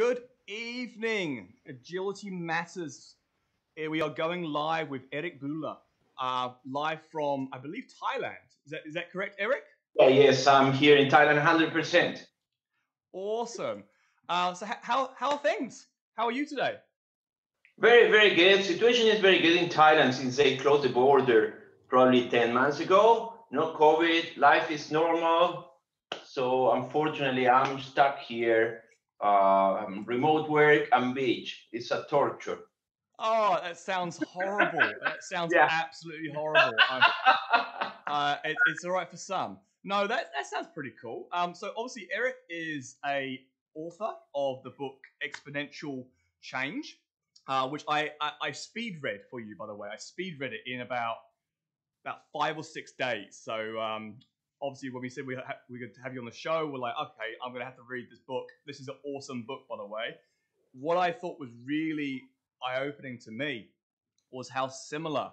Good evening, Agility Matters. Here we are going live with Eric Bühler, uh, live from, I believe, Thailand. Is that, is that correct, Eric? Yeah, yes, I'm here in Thailand 100%. Awesome. Uh, so, how, how are things? How are you today? Very, very good. Situation is very good in Thailand since they closed the border probably 10 months ago. No COVID, life is normal. So unfortunately, I'm stuck here. Uh, um, remote work and beach. It's a torture. Oh, that sounds horrible. that sounds Yeah. absolutely horrible. Uh, it, it's all right for some. No, that, that sounds pretty cool. Um, so obviously Eric is a author of the book Exponential Change, uh, which I, I I speed read for you, by the way. I speed read it in about about five or six days. So um, obviously when we said we ha- we could have you on the show, we're like, okay, I'm gonna have to read this book. This is an awesome book, by the way. What I thought was really eye opening to me was how similar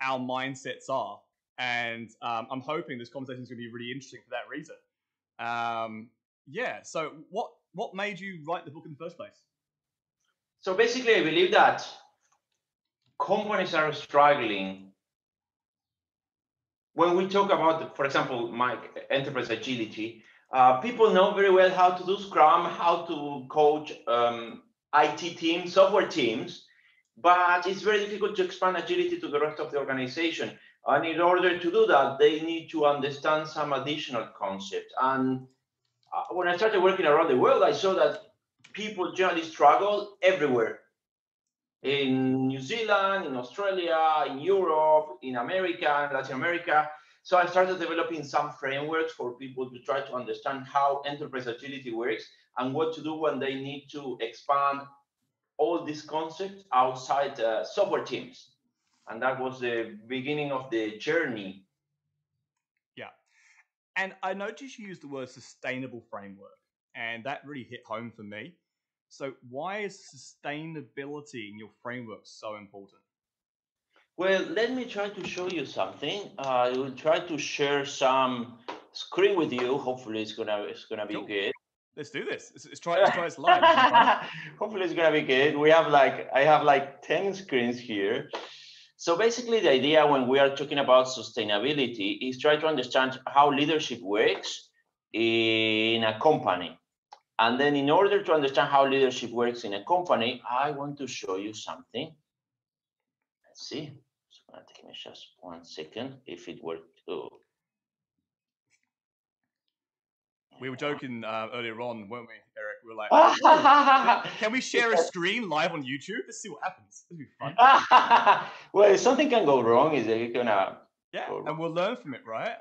our mindsets are. And um, I'm hoping this conversation is to be really interesting for that reason. Um, yeah. So, what what made you write the book in the first place? So basically, I believe that companies are struggling. When we talk about, for example, my enterprise agility, uh, people know very well how to do Scrum, how to coach um, IT teams, software teams, but it's very difficult to expand agility to the rest of the organization. And in order to do that, they need to understand some additional concepts. And uh, when I started working around the world, I saw that people generally struggle everywhere in New Zealand, in Australia, in Europe, in America, in Latin America. So I started developing some frameworks for people to try to understand how enterprise agility works and what to do when they need to expand all these concepts outside uh, software teams. And that was the beginning of the journey. Yeah. And I noticed you used the word sustainable framework, and that really hit home for me. So, why is sustainability in your framework so important? Well, let me try to show you something. Uh, I will try to share some screen with you. Hopefully, it's gonna it's gonna be Cool. good. Let's do this. Let's, let's try. Let's try this live. This is fun. Hopefully, it's gonna be good. We have like I have like ten screens here. So basically, the idea when we are talking about sustainability is try to understand how leadership works in a company. And then, in order to understand how leadership works in a company, I want to show you something. Let's see. It's gonna take me just one second if it worked. Oh. We were joking uh, earlier on, weren't we, Eric? We were like, "Oh, can we share a screen live on YouTube? Let's see what happens. This will be fun. well, if something can go wrong, is you're gonna Yeah, and we'll learn from it, right?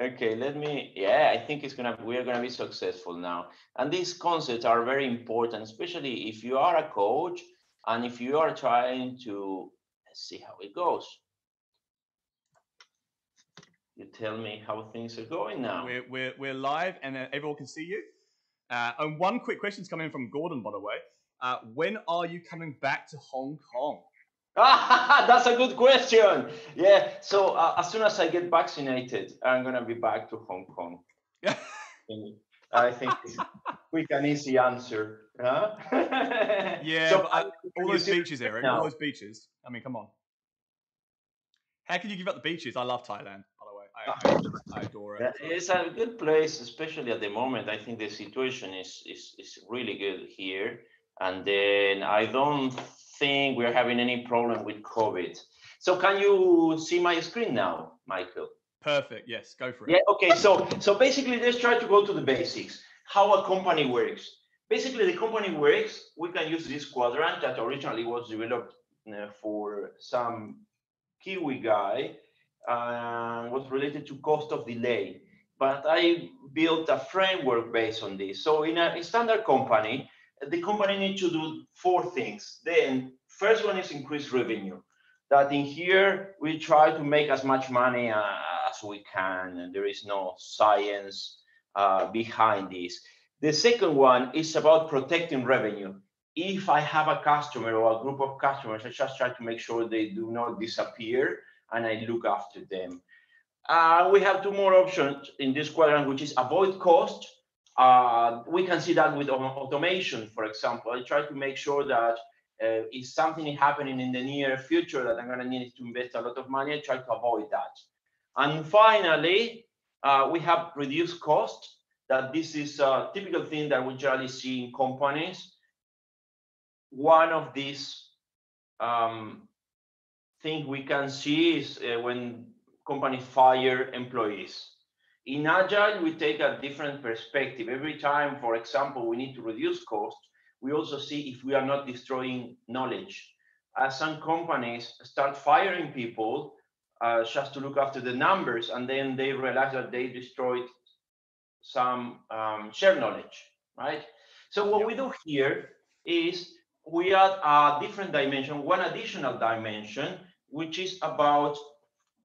Okay, let me. Yeah, I think it's gonna. We are gonna be successful now, and these concepts are very important, especially if you are a coach and if you are trying to. See how it goes. You tell me how things are going now. We're, we're, we're live and uh, everyone can see you. Uh, and one quick question's coming in from Gordon, by the way. Uh, when are you coming back to Hong Kong? That's a good question. Yeah. So uh, as soon as I get vaccinated, I'm gonna be back to Hong Kong. Yeah. I think quick and easy answer. Huh? Yeah, So I- all those beaches, Eric. now. All those beaches. I mean, come on. How can you give up the beaches? I love Thailand, by the way. I, I, I adore it. It's a good place, especially at the moment. I think the situation is is is really good here, and then I don't think we're having any problem with COVID. So can you see my screen now, Michael? Perfect. Yes, go for it. Yeah. Okay. So so basically, let's try to go to the basics. How a company works. Basically, the company works. We can use this quadrant that originally was developed uh, for some Kiwi guy uh, was related to cost of delay. But I built a framework based on this. So in a standard company, the company needs to do four things. Then first one is increase revenue. That in here we try to make as much money uh, as we can, and there is no science uh, behind this. The second one is about protecting revenue. If I have a customer or a group of customers, I just try to make sure they do not disappear and I look after them. Uh, we have two more options in this quadrant, which is avoid cost Uh, we can see that with automation, for example. I try to make sure that uh, if something is happening in the near future that I'm going to need to invest a lot of money, I try to avoid that. And finally, uh, we have reduced cost. That this is a typical thing that we generally see in companies. One of these um, things we can see is uh, when companies fire employees. In Agile, we take a different perspective. Every time, for example, we need to reduce costs, we also see if we are not destroying knowledge. As some companies start firing people uh, just to look after the numbers, and then they realize that they destroyed some um, shared knowledge, right? So what we do here is we add a different dimension, one additional dimension, which is about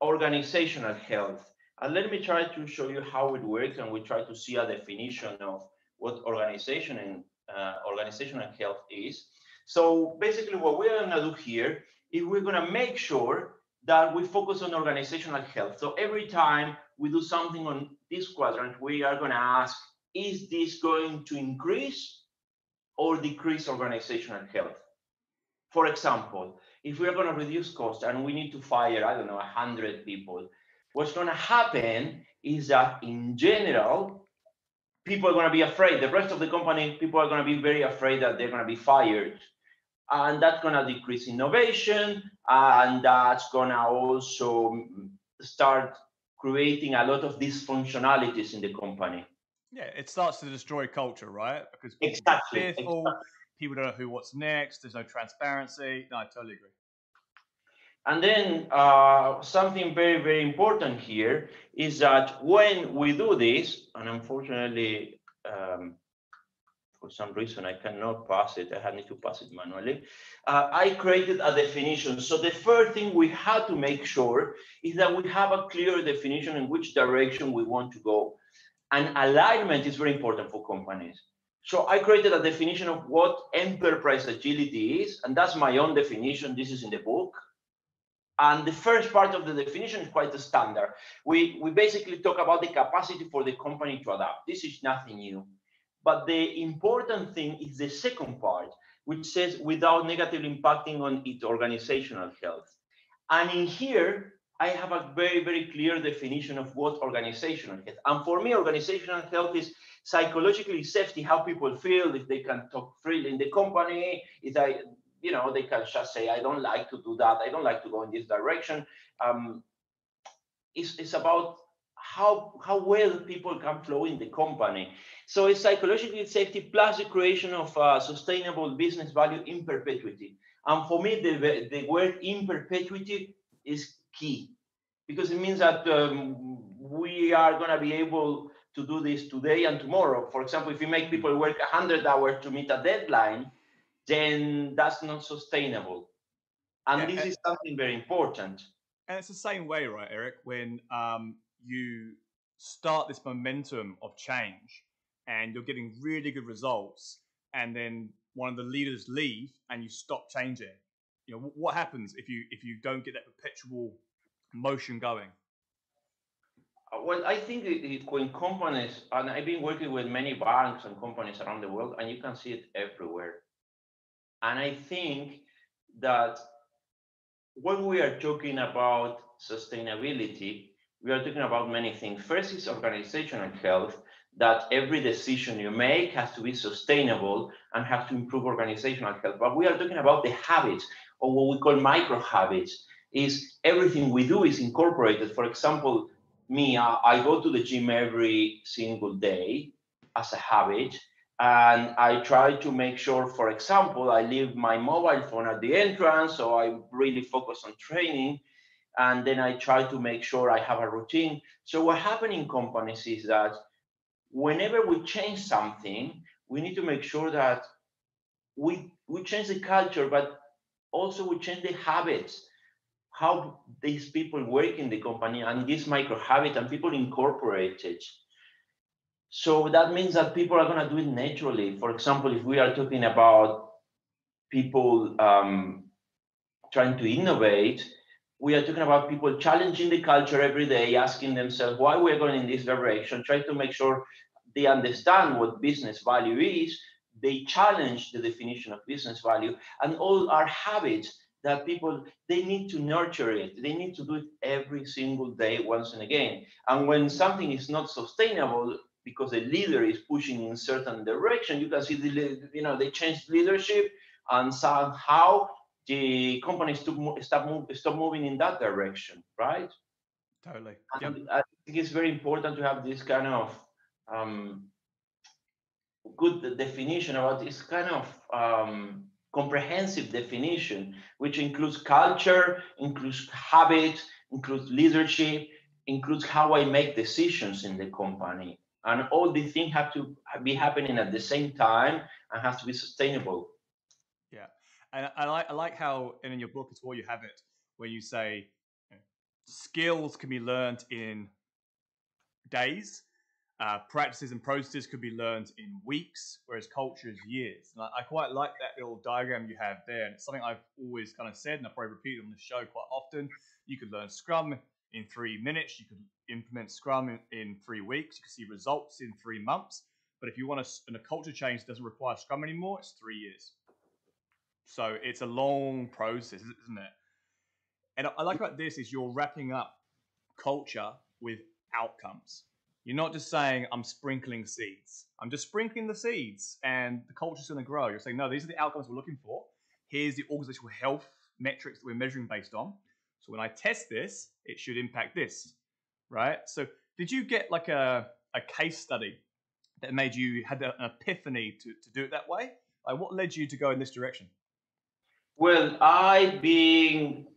organizational health. And let me try to show you how it works, and we try to see a definition of what organization and uh, organizational health is. So basically, what we're gonna do here is we're gonna make sure that we focus on organizational health. So every time we do something on this quadrant, we are gonna ask, is this going to increase or decrease organizational health? For example, if we are going to reduce cost and we need to fire, I don't know, 100 people, what's going to happen is that in general, people are going to be afraid. The rest of the company, people are going to be very afraid that they're going to be fired. And that's going to decrease innovation. And that's going to also start creating a lot of dysfunctionalities in the company. Yeah, it starts to destroy culture, right? Because exactly, fearful, exactly. people don't know who what's next. There's no transparency. No, I totally agree. And then uh, something very, very important here is that when we do this, and unfortunately, um, for some reason, I cannot pass it. I need to pass it manually. Uh, I created a definition. So the first thing we had to make sure is that we have a clear definition in which direction we want to go. And alignment is very important for companies. So I created a definition of what enterprise agility is, and that's my own definition. This is in the book. And the first part of the definition is quite standard. We, we basically talk about the capacity for the company to adapt. This is nothing new. But the important thing is the second part, which says without negatively impacting on its organizational health. And in here, I have a very, very clear definition of what organizational health. And for me, organizational health is psychologically safety, how people feel, if they can talk freely in the company, if I, you know, they can just say, I don't like to do that, I don't like to go in this direction. Um, it's, it's about how, how well people can flow in the company. So it's psychological safety plus the creation of a sustainable business value in perpetuity. And for me, the, the word in perpetuity is key because it means that um, we are going to be able to do this today and tomorrow. For example, if you make people work 100 hours to meet a deadline, then that's not sustainable. And yeah, this and, is something very important. And it's the same way, right, Eric, when um, you start this momentum of change and you're getting really good results, and then one of the leaders leave and you stop changing. You know, what happens if you if you don't get that perpetual motion going? Uh, well, I think it, it, when companies, and I've been working with many banks and companies around the world, and you can see it everywhere. And I think that when we are talking about sustainability, we are talking about many things. First is organizational health, that every decision you make has to be sustainable and has to improve organizational health. But we are talking about the habits, or what we call micro habits, is everything we do is incorporated. For example, me, I go to the gym every single day as a habit. And I try to make sure, for example, I leave my mobile phone at the entrance, so I really focus on training. And then I try to make sure I have a routine. So what happens in companies is that whenever we change something, we need to make sure that we we change the culture, but also we change the habits how these people work in the company and this micro habit and people incorporate it. So that means that people are going to do it naturally. For example, if we are talking about people um, trying to innovate, we are talking about people challenging the culture every day, asking themselves why we're going in this direction, trying to make sure they understand what business value is, they challenge the definition of business value, and all our habits that people they need to nurture it. They need to do it every single day once and again. And when something is not sustainable because the leader is pushing in certain direction you can see the you know they change leadership and somehow the companies to stop, move, stop moving in that direction right totally yep. i think it's very important to have this kind of um, good definition about this kind of um, comprehensive definition, which includes culture, includes habit, includes leadership, includes how I make decisions in the company. And all these things have to be happening at the same time and have to be sustainable. Yeah. And I like, I like how, and in your book as well, you have it where you say you know, skills can be learned in days uh, practices and processes could be learned in weeks, whereas culture is years. And I, I, quite like that little diagram you have there. And it's something I've always kind of said, and I probably repeat on the show quite often. You could learn Scrum in three minutes. You could implement Scrum in, in three weeks. You could see results in three months. But if you want and a culture change doesn't require Scrum anymore, it's three years. So it's a long process, isn't it? And I like about this is you're wrapping up culture with outcomes. You're not just saying, I'm sprinkling seeds. I'm just sprinkling the seeds and the culture's going to grow. You're saying, no, these are the outcomes we're looking for. Here's the organizational health metrics that we're measuring based on. So when I test this, it should impact this, right? So did you get like a, a case study that made you had an epiphany to, to do it that way? Like what led you to go in this direction? Well, I've been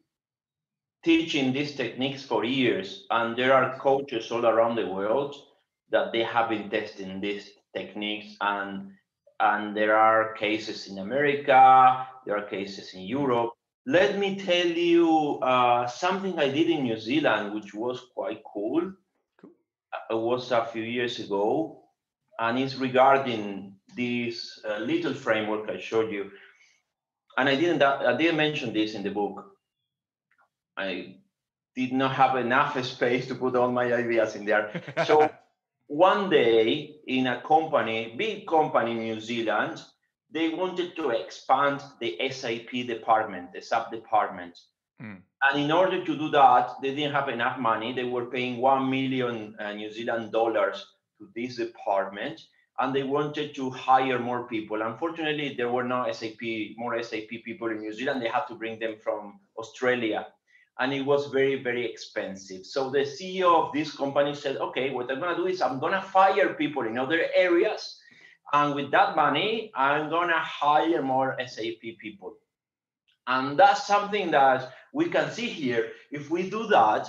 teaching these techniques for years, and there are coaches all around the world that they have been testing these techniques, and and there are cases in America, there are cases in Europe. Let me tell you uh, something I did in New Zealand, which was quite cool. cool. Uh, it was a few years ago, and it's regarding this uh, little framework I showed you. And I didn't I didn't mention this in the book I did not have enough space to put all my ideas in there. So one day in a company, big company in New Zealand, they wanted to expand the SAP department, the sub department. Mm. And in order to do that, they didn't have enough money. They were paying 1 million uh, New Zealand dollars to this department and they wanted to hire more people. Unfortunately, there were no SAP, more SAP people in New Zealand. They had to bring them from Australia and it was very, very expensive. So the CEO of this company said, okay, what I'm gonna do is I'm gonna fire people in other areas. And with that money, I'm gonna hire more SAP people. And that's something that we can see here. If we do that,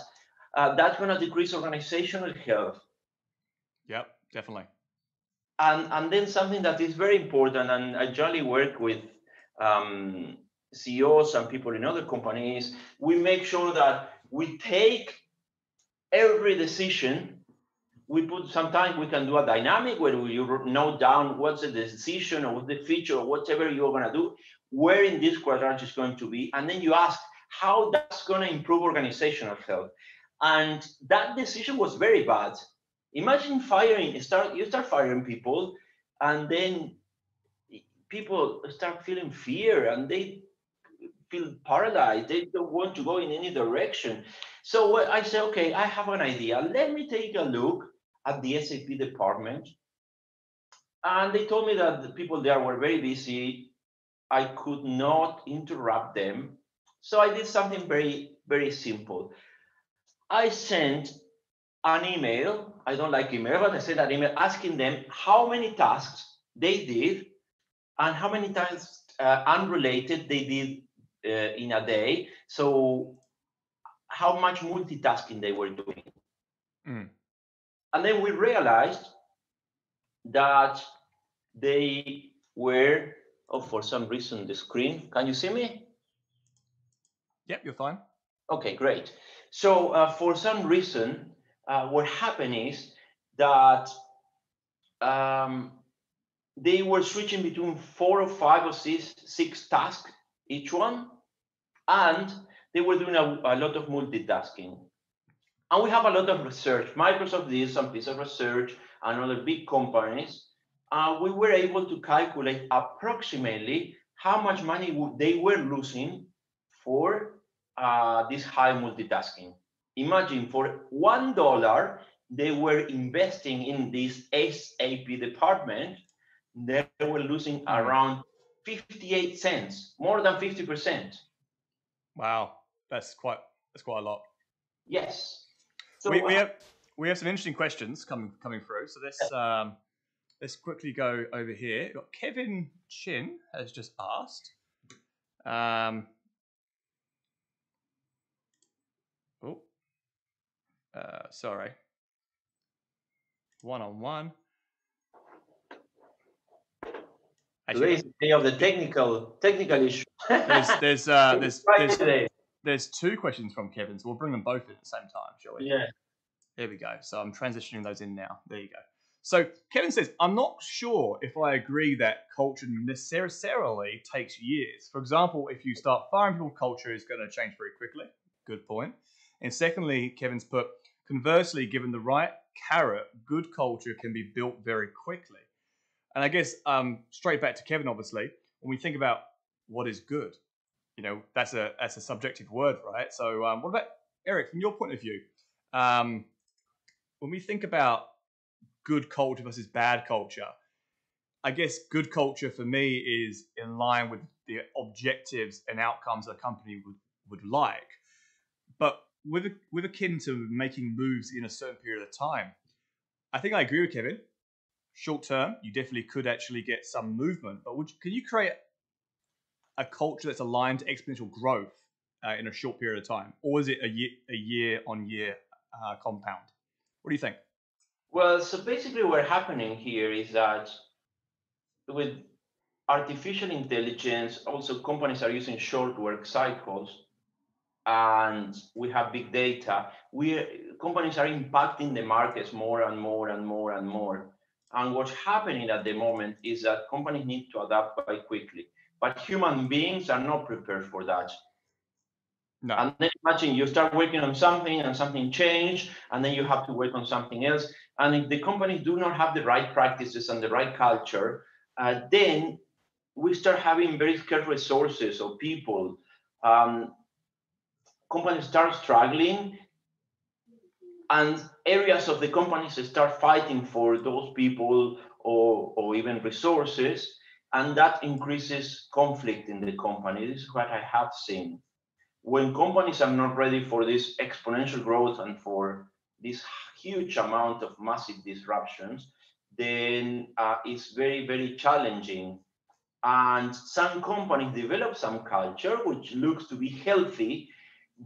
uh, that's gonna decrease organizational health. Yep, definitely. And, and then something that is very important, and I generally work with um, CEOs and people in other companies, we make sure that we take every decision. We put sometimes we can do a dynamic where we note down what's the decision or the feature or whatever you're going to do, where in this quadrant is going to be, and then you ask how that's going to improve organizational health. And that decision was very bad. Imagine firing, start you start firing people, and then people start feeling fear and they feel paralyzed. They don't want to go in any direction. So I say, okay, I have an idea. Let me take a look at the SAP department. And they told me that the people there were very busy. I could not interrupt them. So I did something very, very simple. I sent an email. I don't like email, but I sent an email asking them how many tasks they did and how many times uh, unrelated they did uh, in a day. So how much multitasking they were doing. Mm. And then we realized that they were, oh, for some reason, the screen. Can you see me? Yep, you're fine. Okay, great. So uh, for some reason, uh, what happened is that um, they were switching between four or five or six, six tasks each one and they were doing a, a lot of multitasking. And we have a lot of research. Microsoft did some piece of research, and other big companies, uh, we were able to calculate approximately how much money they were losing for uh, this high multitasking. Imagine for one dollar, they were investing in this SAP department, they were losing hmm. around 58 cents, more than 50%. Wow, that's quite that's quite a lot. Yes. So we, we uh, have we have some interesting questions coming coming through. So let's um, let's quickly go over here. We've got Kevin Chin has just asked. Um, oh, uh, sorry. One on one. Today is the day of the technical technical issue. there's there's uh, there's, there's, there's two questions from Kevin, so we'll bring them both at the same time, shall we? Yeah. There we go. So I'm transitioning those in now. There you go. So Kevin says, I'm not sure if I agree that culture necessarily takes years. For example, if you start firing people, culture is going to change very quickly. Good point. And secondly, Kevin's put, conversely, given the right carrot, good culture can be built very quickly. And I guess um, straight back to Kevin, obviously, when we think about what is good, you know, that's a that's a subjective word, right? So, um, what about Eric, from your point of view? Um, when we think about good culture versus bad culture, I guess good culture for me is in line with the objectives and outcomes a company would, would like. But with, with akin to making moves in a certain period of time, I think I agree with Kevin. Short term, you definitely could actually get some movement, but would, can you create a culture that's aligned to exponential growth uh, in a short period of time, or is it a year, a year on year uh, compound? What do you think? Well, so basically, what's happening here is that with artificial intelligence, also companies are using short work cycles, and we have big data. We companies are impacting the markets more and more and more and more. And what's happening at the moment is that companies need to adapt quite quickly, but human beings are not prepared for that. No. And then imagine you start working on something and something change, and then you have to work on something else. And if the companies do not have the right practices and the right culture, uh, then we start having very scarce resources or people. Um, companies start struggling, and areas of the companies start fighting for those people or, or even resources, and that increases conflict in the company. This is what I have seen when companies are not ready for this exponential growth and for this huge amount of massive disruptions, then uh, it's very, very challenging. And some companies develop some culture which looks to be healthy,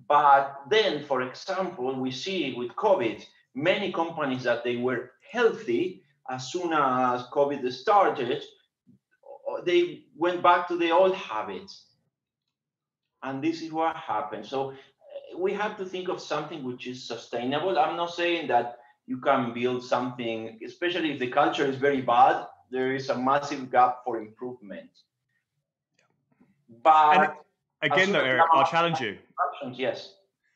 but then, for example, we see with COVID, many companies that they were healthy as soon as COVID started, they went back to the old habits and this is what happened. So uh, we have to think of something which is sustainable. I'm not saying that you can build something, especially if the culture is very bad, there is a massive gap for improvement. But and again, though, Eric, I'll challenge you. Options, Yes.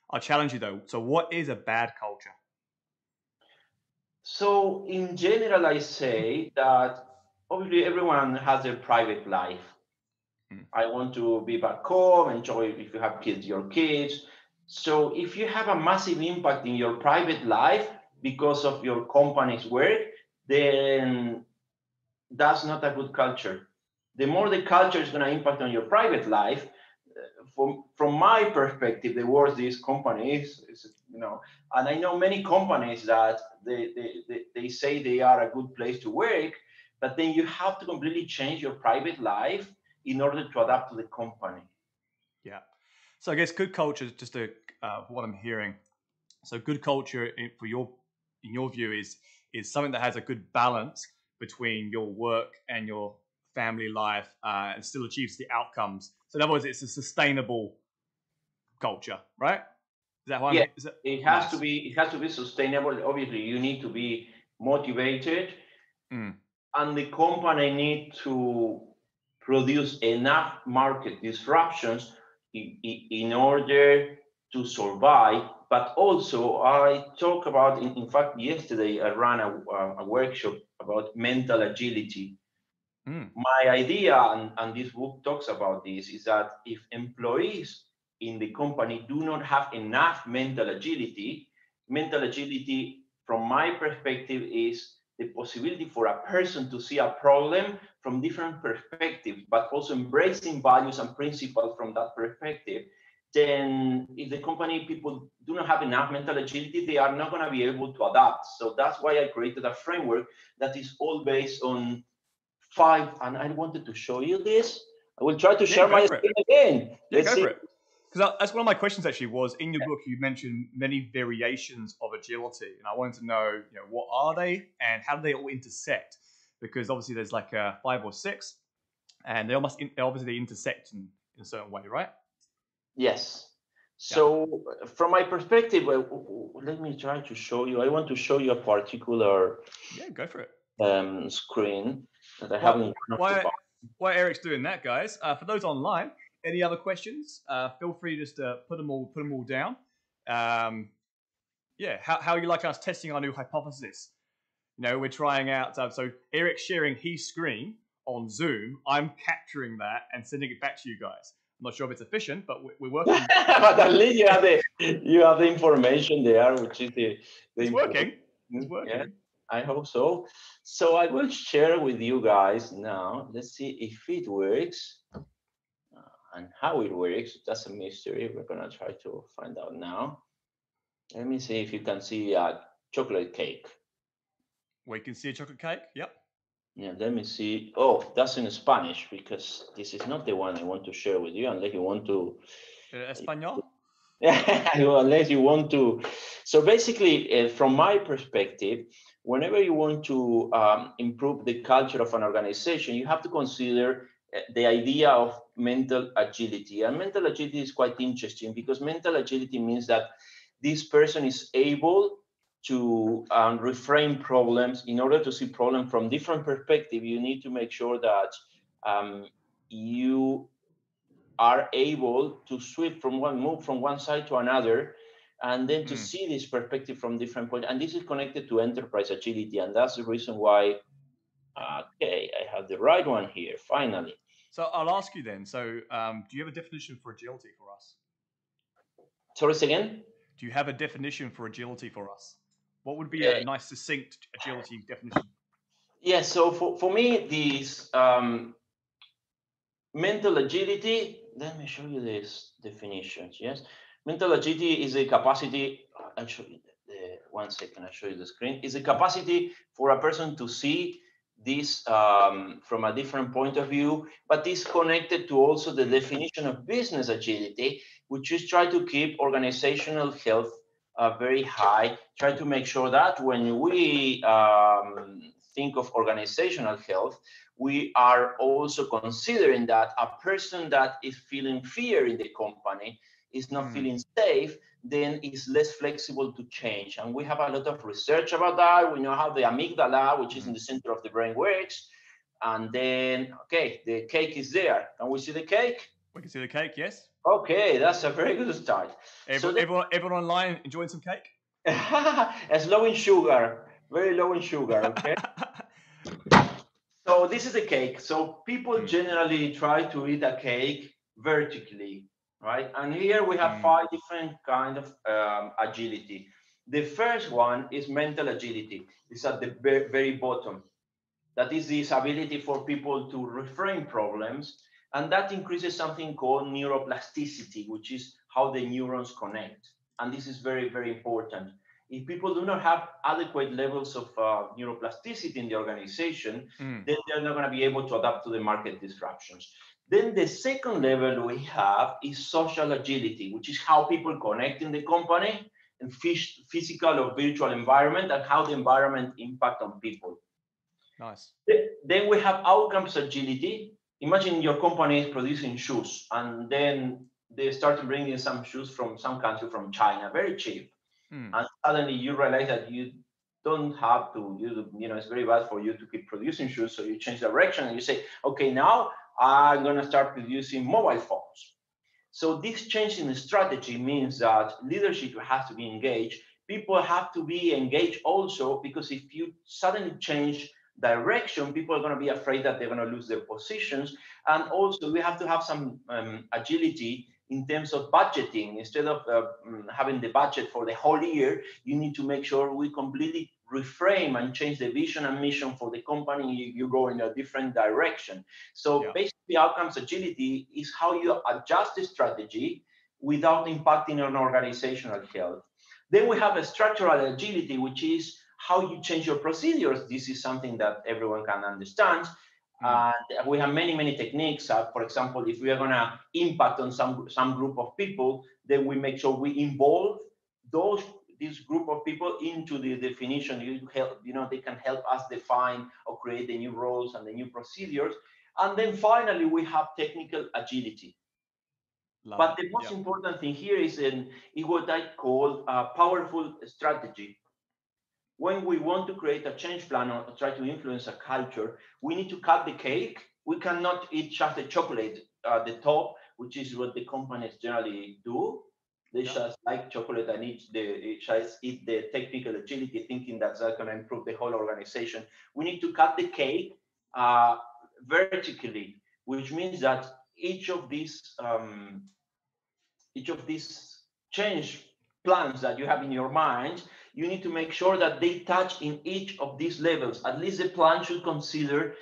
I'll challenge you though. So, what is a bad culture? So, in general, I say that obviously everyone has their private life Mm. I want to be back home, enjoy if you have kids, your kids. So if you have a massive impact in your private life because of your company's work, then that's not a good culture. The more the culture is going to impact on your private life, uh, from from my perspective, the worse these companies, is, is, you know. And I know many companies that they, they, they, they say they are a good place to work, but then you have to completely change your private life in order to adapt to the company. Yeah. So I guess good culture, is just to, uh, what I'm hearing. So good culture, for your in your view, is is something that has a good balance between your work and your family life, uh, and still achieves the outcomes. So in other words, it's a sustainable culture, right? Is that why? Yeah, that, it has nice. to be. It has to be sustainable. Obviously, you need to be motivated, mm. And the company need to produce enough market disruptions in, in order to survive but also I talk about, in, in fact, yesterday I ran a, a workshop about mental agility. Mm. My idea, and, and this book talks about this, is that if employees in the company do not have enough mental agility, mental agility, from my perspective, is the possibility for a person to see a problem from different perspectives, but also embracing values and principles from that perspective then if the company people do not have enough mental agility, they are not going to be able to adapt. So that's why I created a framework that is all based on five. And I wanted to show you this. I will try to yeah, share my screen again. Let's yeah, see. Because that's one of my questions actually was in your book you mentioned many variations of agility, and I wanted to know, you know, what are they and how do they all intersect? Because obviously there's like a five or six, and they almost obviously they intersect in, in a certain way, right? Yes. So yeah. from my perspective, let me try to show you. I want to show you a particular yeah, go for it. Um, screen that I well, haven't. Why, why Eric's doing that, guys? Uh, for those online, any other questions? Uh, feel free just to put them all put them all down. Um, yeah, how how you like us testing our new hypothesis? You know, we're trying out. Uh, so Eric sharing his screen on Zoom. I'm capturing that and sending it back to you guys. I'm not sure if it's efficient, but we're working. but at least you have the you have the information there, which is the, the it's working. It's working. Yeah, I hope so. So I will share with you guys now. Let's see if it works and how it works. That's a mystery. We're gonna try to find out now. Let me see if you can see a chocolate cake. We can see a chocolate cake. Yep. Yeah, let me see. Oh, that's in Spanish because this is not the one I want to share with you unless you want to. Uh, Espanol? unless you want to. So basically, uh, from my perspective, whenever you want to um, improve the culture of an organization, you have to consider the idea of mental agility. And mental agility is quite interesting because mental agility means that this person is able to um, reframe problems in order to see problem from different perspective you need to make sure that um, you are able to sweep from one move from one side to another and then to mm. see this perspective from different points and this is connected to enterprise agility and that's the reason why okay i have the right one here finally so i'll ask you then so um, do you have a definition for agility for us sorry again do you have a definition for agility for us what would be a nice succinct agility definition? Yeah, so for, for me, this um, mental agility, let me show you this definitions. Yes, mental agility is a capacity, actually, the, one second, I'll show you the screen, is a capacity for a person to see this um, from a different point of view, but is connected to also the definition of business agility, which is try to keep organizational health uh, very high. Try to make sure that when we um, think of organizational health, we are also considering that a person that is feeling fear in the company is not mm. feeling safe, then is less flexible to change. And we have a lot of research about that. We know how the amygdala, which is in hmm. the center of the brain, works. And then, okay, the cake is there. Can we see the cake? We can see the cake, yes. Okay, that's a very good start. Everyone, so everyone, everyone online enjoying some cake? it's low in sugar, very low in sugar. Okay. so this is a cake. So people mm. generally try to eat a cake vertically, right? And here we have mm. five different kind of um, agility. The first one is mental agility. It's at the very bottom. That is this ability for people to reframe problems and that increases something called neuroplasticity, which is how the neurons connect. And this is very, very important. If people do not have adequate levels of uh, neuroplasticity in the organization, mm. then they're not going to be able to adapt to the market disruptions. Then the second level we have is social agility, which is how people connect in the company and physical or virtual environment and how the environment impact on people. Nice. Then we have outcomes agility, imagine your company is producing shoes and then they start bringing some shoes from some country from China, very cheap. Hmm. And suddenly you realize that you don't have to, you, you know, it's very bad for you to keep producing shoes. So you change direction and you say, okay, now I'm going to start producing mobile phones. So this change in strategy means that leadership has to be engaged. People have to be engaged also because if you suddenly change direction, people are going to be afraid that they're going to lose their positions. And also, we have to have some um, agility in terms of budgeting. Instead of uh, mm, having the budget for the whole year, you need to make sure we completely reframe and change the vision and mission for the company. You, you go in a different direction. So yeah. basically, outcomes agility is how you adjust the strategy without impacting on organizational health. Then we have a structural agility, which is how you change your procedures. This is something that everyone can understand. And we have many, many techniques. Uh, for example, if we are going to impact on some, some group of people, then we make sure we involve those this group of people into the definition. You help, you know, they can help us define or create the new roles and the new procedures. And then finally, we have technical agility. Love but the most important thing here is, in, is what I call a powerful strategy. When we want to create a change plan or try to influence a culture, we need to cut the cake. We cannot eat just the chocolate at the top, which is what the companies generally do. They yeah. just like chocolate and eat the just eat the technical agility, thinking that's going to improve the whole organization. We need to cut the cake uh, vertically, which means that each of these um, each of these change plans that you have in your mind, you need to make sure that they touch in each of these levels. At least the plan should consider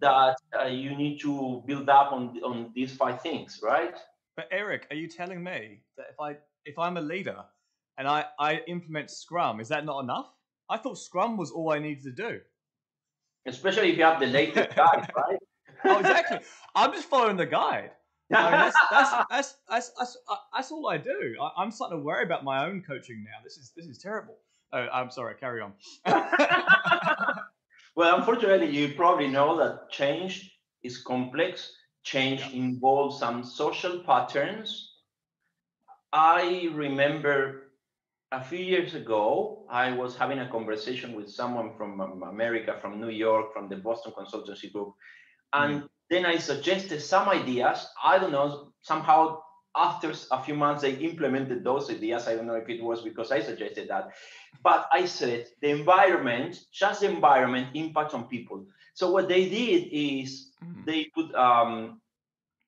that uh, you need to build up on on these five things, right? But Eric, are you telling me that if I if I'm a leader and I I implement Scrum, is that not enough? I thought Scrum was all I needed to do. Especially if you have the latest guide, right? oh, exactly. I'm just following the guide. I mean, that's, that's, that's, that's, that's, uh, that's, all I do. I, am starting to worry about my own coaching now. This is this is terrible. Oh, I'm sorry. Carry on. well, unfortunately, you probably know that change is complex. Change yeah. involves some social patterns. I remember a few years ago, I was having a conversation with someone from um, America, from New York, from the Boston Consultancy Group, and mm then I suggested some ideas. I don't know, somehow after a few months, they implemented those ideas. I don't know if it was because I suggested that. But I said the environment, just the environment, impacts on people. So what they did is mm-hmm. they put um,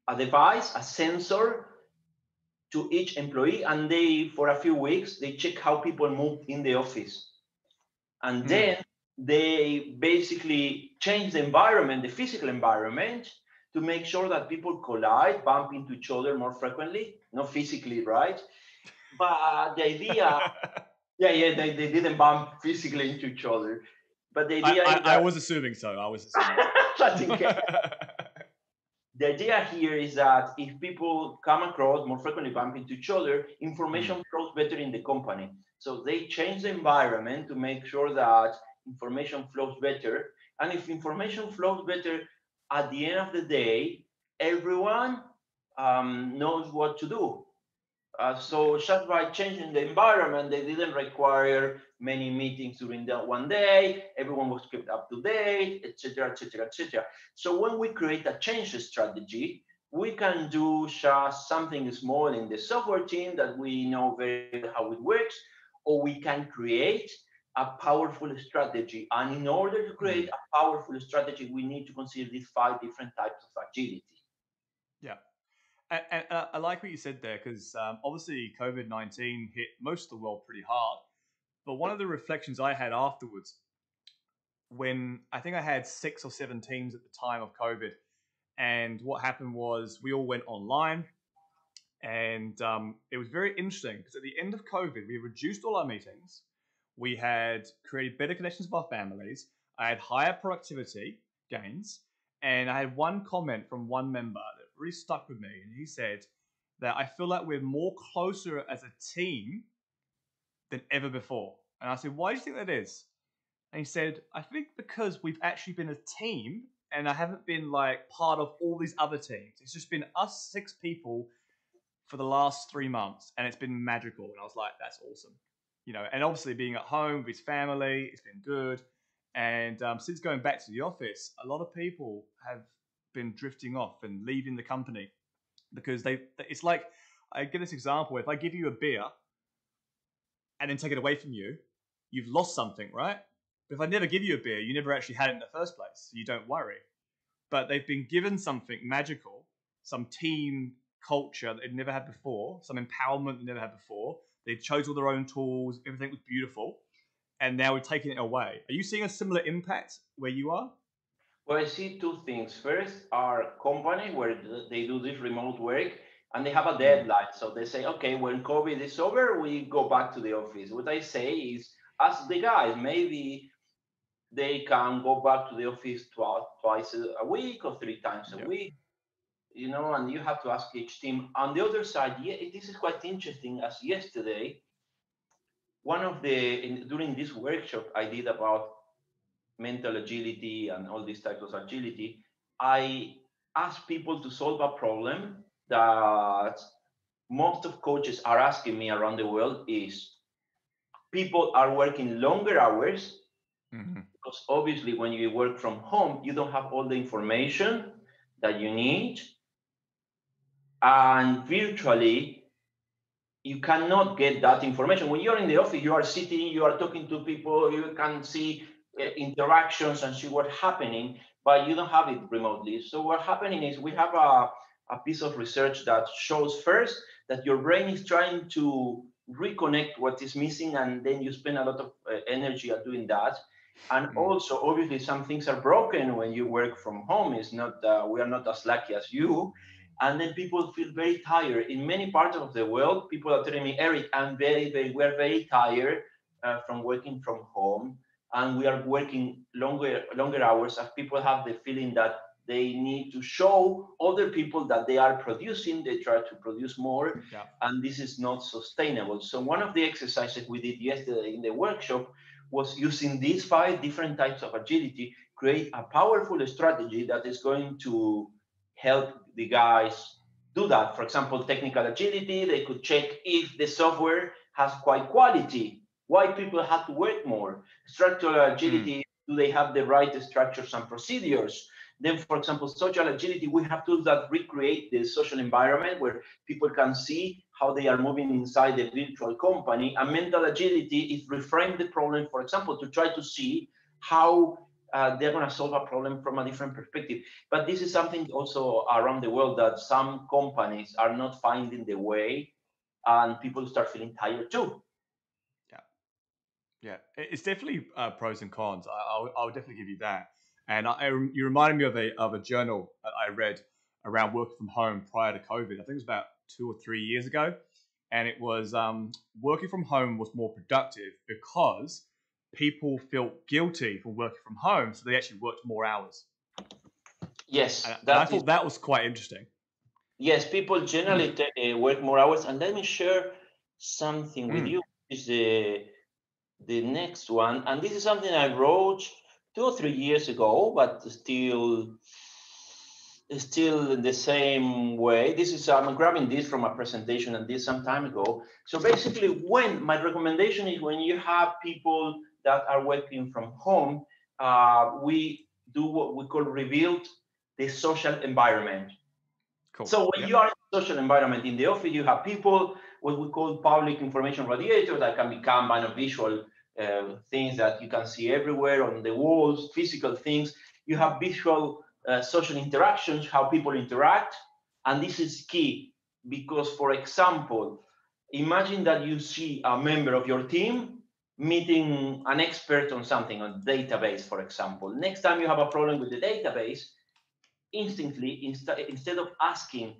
a device, a sensor to each employee, and they, for a few weeks, they check how people move in the office. And mm-hmm. then they basically change the environment, the physical environment, to make sure that people collide, bump into each other more frequently, not physically, right? But the idea, yeah, yeah, they, they didn't bump physically into each other. But the idea I, I, I was assuming so. I was assuming. the idea here is that if people come across more frequently bump into each other, information mm. flows better in the company. So they change the environment to make sure that information flows better. And if information flows better, at the end of the day, everyone um, knows what to do. Uh, so just by changing the environment, they didn't require many meetings during that one day. Everyone was kept up to date, etc., etc., etc. So when we create a change strategy, we can do just something small in the software team that we know very how it works, or we can create a powerful strategy. And in order to create a powerful strategy, we need to consider these five different types of agility. Yeah. And, and I like what you said there because um, obviously COVID 19 hit most of the world pretty hard. But one of the reflections I had afterwards, when I think I had six or seven teams at the time of COVID, and what happened was we all went online. And um, it was very interesting because at the end of COVID, we reduced all our meetings we had created better connections with our families. I had higher productivity gains. And I had one comment from one member that really stuck with me. And he said that I feel like we're more closer as a team than ever before. And I said, why do you think that is? And he said, I think because we've actually been a team and I haven't been like part of all these other teams. It's just been us six people for the last three months and it's been magical. And I was like, that's awesome you know, and obviously being at home with his family, it's been good. And um, since going back to the office, a lot of people have been drifting off and leaving the company because they, it's like I give this example. If I give you a beer and then take it away from you, you've lost something, right? But if I never give you a beer, you never actually had it in the first place, so you don't worry. But they've been given something magical, some team culture that they've never had before, some empowerment they never had before. They chose all their own tools, everything was beautiful, and now we're taking it away. Are you seeing a similar impact where you are? Well, I see two things. First, our company where they do this remote work and they have a mm. deadline. So they say, okay, when COVID is over, we go back to the office. What I say is, ask the guys, maybe they can go back to the office twice, twice a week or three times a week you know and you have to ask each team on the other side yeah this is quite interesting as yesterday one of the in, during this workshop i did about mental agility and all these types of agility i asked people to solve a problem that most of coaches are asking me around the world is people are working longer hours mm-hmm. because obviously when you work from home you don't have all the information that you need. And virtually you cannot get that information. When you're in the office you are sitting you are talking to people you can see uh, interactions and see what's happening but you don't have it remotely. So what happening is we have a, a piece of research that shows first that your brain is trying to reconnect what is missing and then you spend a lot of uh, energy at doing that. And mm. also obviously some things are broken when you work from home. It's not uh, we are not as lucky as you. And then people feel very tired. In many parts of the world people are telling me eric i'm very very we're very tired uh, from working from home and we are working longer longer hours. As people have the feeling that they need to show other people that they are producing they try to produce more yeah. and this is not sustainable so one of the exercises we did yesterday in the workshop was using these five different types of agility create a powerful strategy that is going to help the guys do that. For example, technical agility, they could check if the software has quite quality, why people have to work more. Structural agility, mm. do they have the right structures and procedures? Then, for example, social agility, we have tools that recreate the social environment where people can see how they are moving inside the virtual company. And mental agility is reframe the problem, for example, to try to see how uh, they're going to solve a problem from a different perspective. But this is something also around the world that some companies are not finding the way, and people start feeling tired too. Yeah, yeah, it's definitely uh, pros and cons. I, will I'll definitely give you that. And I, you reminded me of a of a journal that I read around working from home prior to COVID. I think it was about two or three years ago, and it was um, working from home was more productive because people felt guilty for working from home, so they actually worked more hours. Yes, and, and I thought that was quite interesting. Yes, people generally mm. uh, work more hours, and let me share something mm. with you. Which is the the next one, and this is something I wrote two or three years ago, but still still in the same way. This is I'm grabbing this from a presentation and this some time ago. So basically, when my recommendation is when you have people that are working from home, uh, we do what we call rebuild the social environment. Cool. So when yeah. you are in a social environment in the office, you have people, what we call public information radiators that can become kind of visual uh, things that you can see everywhere on the walls, physical things. You have visual uh, social interactions, how people interact. And this is key because, for example, imagine that you see a member of your team meeting an expert on something, on database, for example. Next time you have a problem with the database, instantly, inst instead of asking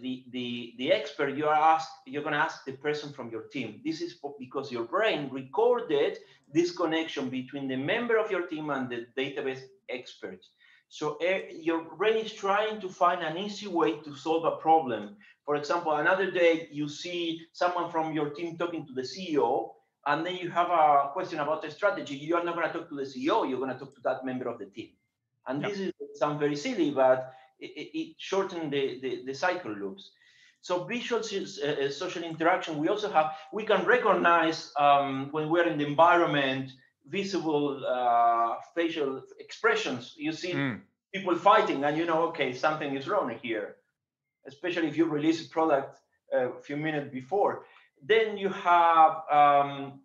the, the, the expert, you are asked, you're going to ask the person from your team. This is because your brain recorded this connection between the member of your team and the database expert. So uh, your brain is trying to find an easy way to solve a problem. For example, another day you see someone from your team talking to the CEO and then you have a question about the strategy, you are not going to talk to the CEO, you're going to talk to that member of the team. And this is sound very silly, but it, it shortened the, the, the, cycle loops. So visual uh, uh, social interaction, we also have, we can recognize um, when we're in the environment, visible uh, facial expressions. You see mm. people fighting and you know, okay, something is wrong here. Especially if you release a product a few minutes before. Then you have um,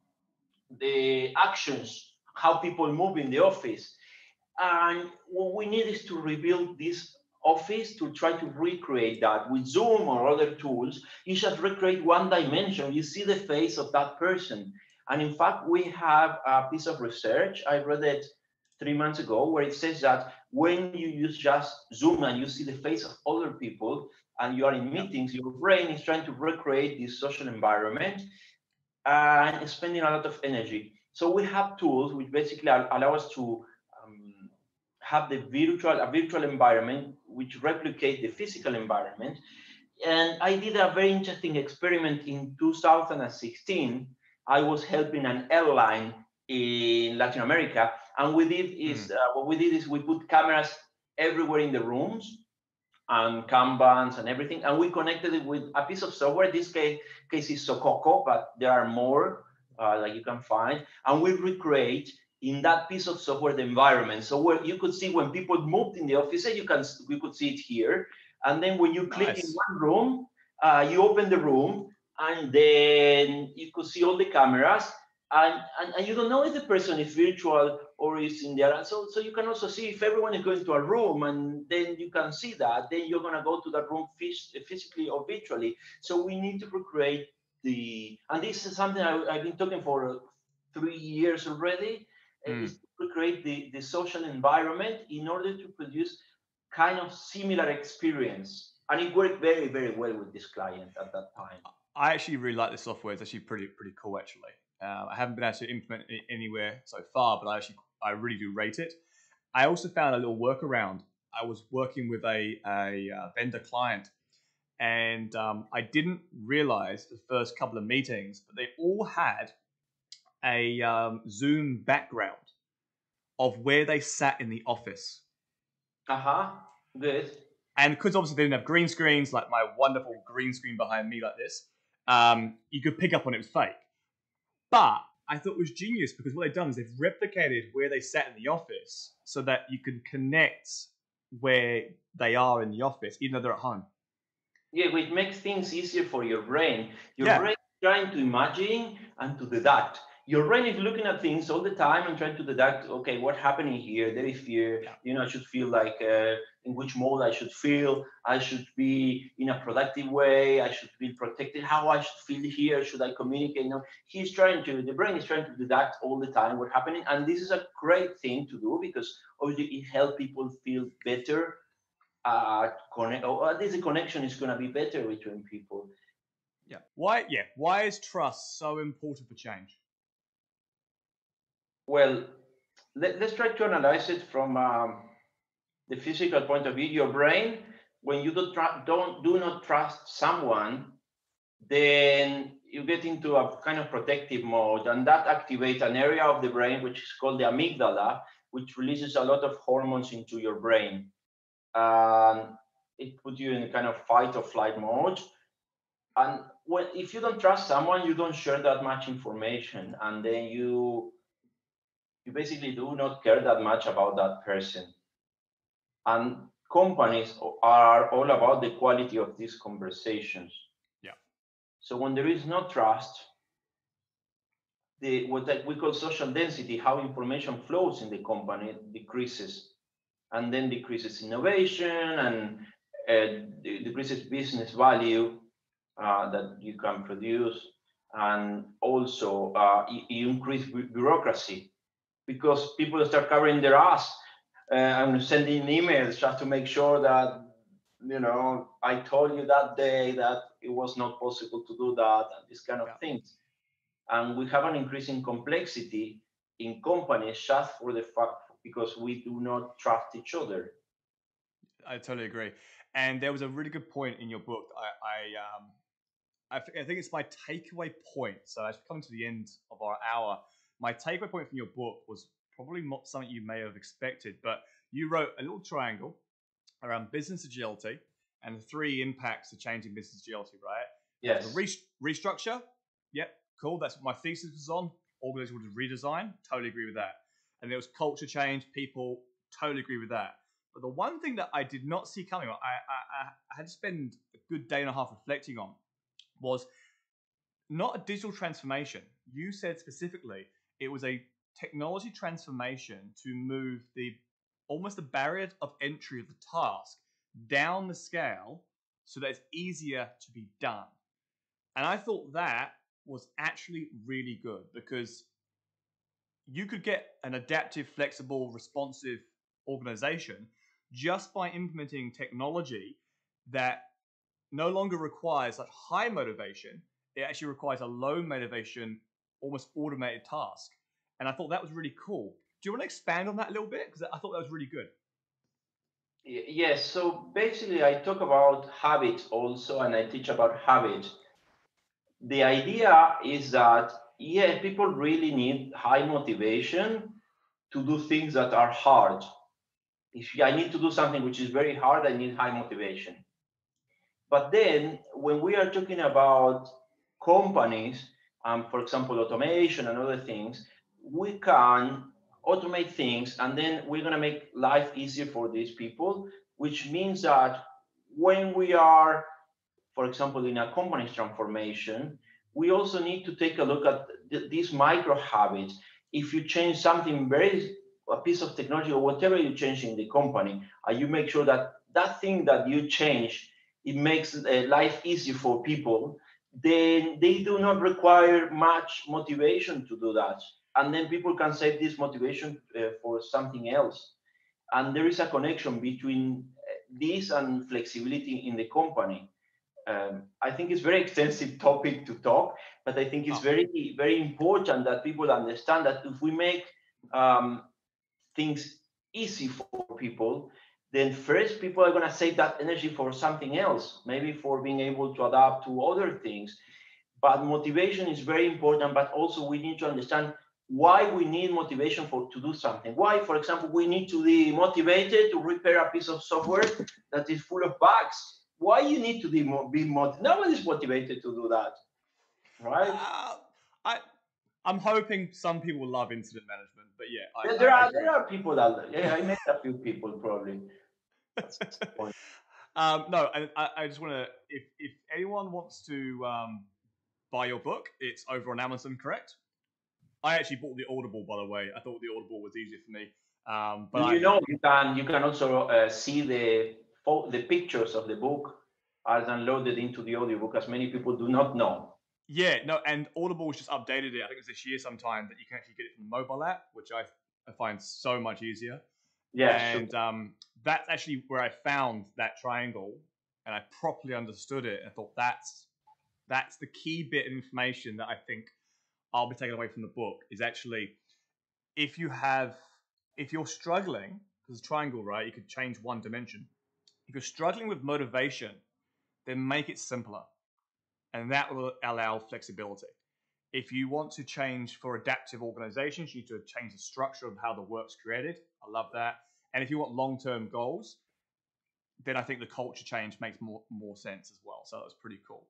the actions, how people move in the office. And what we need is to rebuild this office to try to recreate that with Zoom or other tools. You just recreate one dimension. You see the face of that person. And in fact, we have a piece of research. I read it three months ago where it says that when you use just Zoom and you see the face of other people and you are in meetings, your brain is trying to recreate this social environment and spending a lot of energy. So we have tools which basically allow us to um, have the virtual a virtual environment which replicate the physical environment. And I did a very interesting experiment in 2016. I was helping an airline in Latin America, and we did is mm. uh, what we did is we put cameras everywhere in the rooms and Kanbans and everything, and we connected it with a piece of software. This case, case is Sococo, but there are more uh, that you can find, and we recreate in that piece of software the environment. So where you could see when people moved in the office, you can we could see it here, and then when you click nice. in one room, uh, you open the room, and then you could see all the cameras, and, and, and you don't know if the person is virtual or is in there. And so, so you can also see if everyone is going to a room and then you can see that, then you're going to go to that room physically or virtually. So we need to recreate the, and this is something I, have been talking for three years already, mm. is to create the, the social environment in order to produce kind of similar experience. And it worked very, very well with this client at that time. I actually really like the software. It's actually pretty, pretty cool, actually. Uh, I haven't been able to implement it anywhere so far, but I actually I really do rate it. I also found a little workaround. I was working with a, a uh, vendor client, and um, I didn't realize the first couple of meetings, but they all had a um, Zoom background of where they sat in the office. Uh huh. Good. And because obviously they didn't have green screens, like my wonderful green screen behind me, like this, um, you could pick up on it was fake. But I thought it was genius because what they've done is they've replicated where they sat in the office so that you can connect where they are in the office, even though they're at home. Yeah, which makes things easier for your brain. Your yeah. brain is trying to imagine and to deduct your brain is looking at things all the time and trying to deduct okay what's happening here? There is fear. You know i should feel like uh, in which mode i should feel. I should be in a productive way. I should be protected. How i should feel here? Should i communicate? You know he's trying to the brain is trying to deduct all the time what's happening and this is a great thing to do because obviously it helps people feel better. Uh connect or at least the connection is going to be better between people. Yeah. Why yeah why is trust so important for change well, let, us try to analyze it from um, the physical point of view. Your brain, when you don't, don't do not trust someone, then you get into a kind of protective mode, and that activates an area of the brain which is called the amygdala, which releases a lot of hormones into your brain. Um, it puts you in a kind of fight or flight mode. And when, if you don't trust someone, you don't share that much information, and then you you basically do not care that much about that person. And companies are all about the quality of these conversations. Yeah. So when there is no trust, the what we call social density, how information flows in the company decreases, and then decreases innovation and uh, decreases business value uh, that you can produce, and also uh, you increase bureaucracy because people start covering their ass uh, and sending emails just to make sure that you know I told you that day that it was not possible to do that and these kind of yeah. things. And we have an increasing complexity in companies just for the fact because we do not trust each other. I totally agree. And there was a really good point in your book. I, I um, I, I think it's my takeaway point. So as we come to the end of our hour, my takeaway point from your book was probably not something you may have expected, but you wrote a little triangle around business agility and the three impacts of changing business agility, right? Yes. The re- restructure, yep, cool. That's what my thesis was on. Organizational redesign, totally agree with that. And there was culture change, people, totally agree with that. But the one thing that I did not see coming, I, I, I had to spend a good day and a half reflecting on, was not a digital transformation. You said specifically it was a technology transformation to move the almost the barrier of entry of the task down the scale so that it's easier to be done. And I thought that was actually really good because you could get an adaptive, flexible, responsive organization just by implementing technology that no longer requires such high motivation. It actually requires a low motivation, almost automated task. And I thought that was really cool. Do you want to expand on that a little bit? Because I thought that was really good. Yes. So basically, I talk about habits also, and I teach about habits. The idea is that, yeah, people really need high motivation to do things that are hard. If I need to do something which is very hard, I need high motivation. But then, when we are talking about companies, um, for example, automation and other things, we can automate things and then we're going to make life easier for these people which means that when we are for example in a company's transformation we also need to take a look at th- these micro habits. If you change something very a piece of technology or whatever you change in the company and you make sure that that thing that you change it makes uh, life easier for people then they do not require much motivation to do that. And then people can save this motivation uh, for something else. And there is a connection between uh, this and flexibility in the company. Um, i think it's very extensive topic to talk but i think it's oh. very very important that people understand that if we make um, things easy for people then first people are going to save that energy for something else maybe for being able to adapt to other things but motivation is very important but also we need to understand why we need motivation for to do something. Why, for example, we need to be motivated to repair a piece of software that is full of bugs. Why you need to be, be motivated? Nobody's motivated to do that, right? Uh, I I'm hoping some people love incident management, but yeah, I, there I, are I there are people that yeah, I met a few people probably. um, no, I, I just want to if if anyone wants to um, buy your book, it's over on Amazon, correct? I actually bought the Audible, by the way. I thought the Audible was easier for me. Um, but you I, know, you can you can also uh, see the the pictures of the book are downloaded into the audiobook, as many people do not know. Yeah, no, and Audible has just updated it. I think it's this year sometime that you can actually get it from the mobile app, which I, I find so much easier. Yeah, and sure. um, that's actually where I found that triangle, and I properly understood it. And I thought that's that's the key bit of information that I think I'll be taking away from the book is actually if you have if you're struggling because triangle right you could change one dimension if you're struggling with motivation then make it simpler and that will allow flexibility if you want to change for adaptive organizations you need to change the structure of how the work's created i love that and if you want long-term goals then i think the culture change makes more more sense as well so that was pretty cool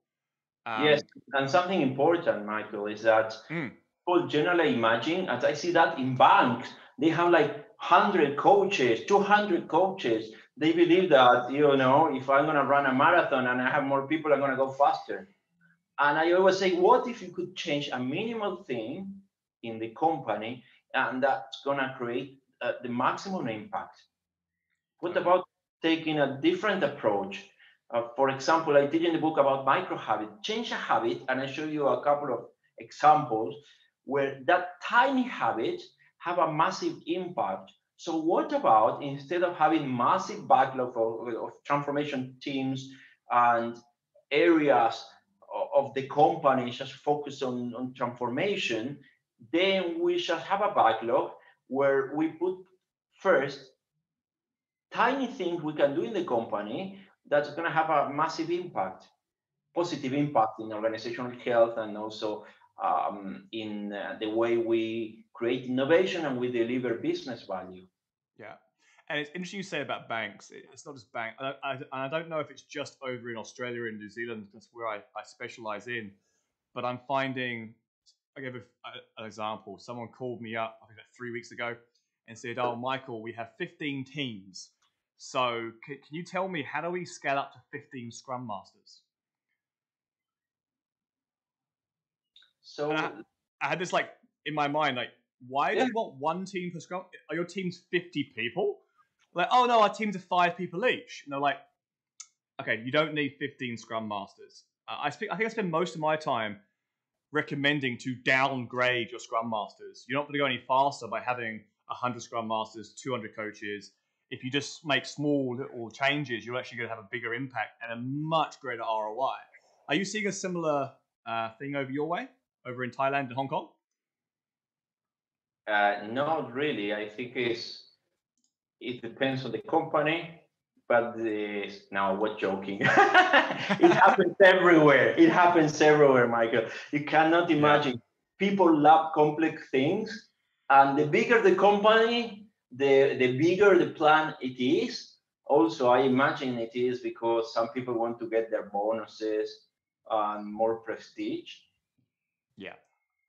um, yes, and something important, Michael, is that mm. people generally imagine, as I see that in banks, they have like 100 coaches, 200 coaches. They believe that, you know, if I'm going to run a marathon and I have more people, I'm going to go faster. And I always say, what if you could change a minimal thing in the company and that's going to create uh, the maximum impact? What about taking a different approach? Uh, for example, I did in the book about micro habit. Change a habit, and I show you a couple of examples where that tiny habit have a massive impact. So what about instead of having massive backlog of, of transformation teams and areas of the company just focus on, on transformation, then we shall have a backlog where we put first tiny things we can do in the company that's going to have a massive impact, positive impact in organizational health and also um, in uh, the way we create innovation and we deliver business value. Yeah. And it's interesting you say about banks. It's not just bank. I, I, I don't know if it's just over in Australia and New Zealand. That's where I, I specialize in. But I'm finding, I give a, an example. Someone called me up, I think like three weeks ago, and said, "Oh, Michael, we have 15 teams so, can, can you tell me how do we scale up to 15 Scrum Masters? So I, I, had this like in my mind, like, why yeah. do you want one team per scrum? Are your teams 50 people? Like, oh no, our teams are five people each. And they're like, okay, you don't need 15 scrum masters. Uh, I, speak, I think I spend most of my time recommending to downgrade your scrum masters. You're not going to go any faster by having 100 scrum masters, 200 coaches. If you just make small little changes, you're actually going to have a bigger impact and a much greater ROI. Are you seeing a similar uh, thing over your way, over in Thailand and Hong Kong? Uh, not really. I think it's it depends on the company but this now what joking. It happens everywhere. It happens everywhere michael. You cannot imagine. People love complex things and the bigger the company the the bigger the plan it is. Also i imagine it is because some people want to get their bonuses and more prestige. Yeah.